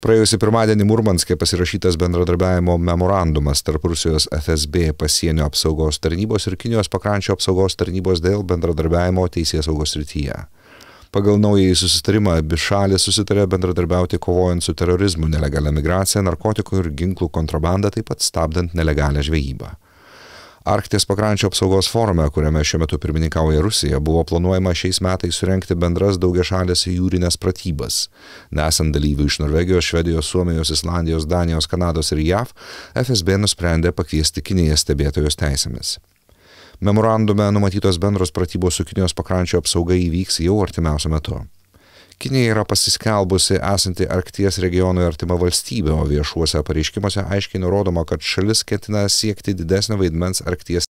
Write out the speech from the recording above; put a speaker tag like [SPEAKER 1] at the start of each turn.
[SPEAKER 1] Praėjusį pirmadienį Murmanskė pasirašytas bendradarbiavimo memorandumas tarp Rusijos FSB pasienio apsaugos tarnybos ir Kinijos pakrančio apsaugos tarnybos dėl bendradarbiavimo teisės saugos rytyje. Pagal naująjį susitarimą abi šalis susitarė bendradarbiauti kovojant su terorizmu, nelegalia migracija, narkotikų ir ginklų kontrabanda, taip pat stabdant nelegalią žvejybą. Arkties pakrančio apsaugos forume, kuriame šiuo metu pirmininkauja Rusija, buvo planuojama šiais metais surenkti bendras daugiašalės jūrinės pratybas. Nesant dalyvių iš Norvegijos, Švedijos, Suomijos, Islandijos, Danijos, Kanados ir JAV, FSB nusprendė pakviesti Kiniją stebėtojos teisėmis. Memorandume numatytos bendros pratybos su Kinijos pakrančio apsauga įvyks jau artimiausiu metu. Kinija yra pasiskelbusi esanti Arkties regionui artima valstybė, o viešuose pareiškimuose aiškiai nurodoma, kad šalis ketina siekti didesnio vaidmens Arkties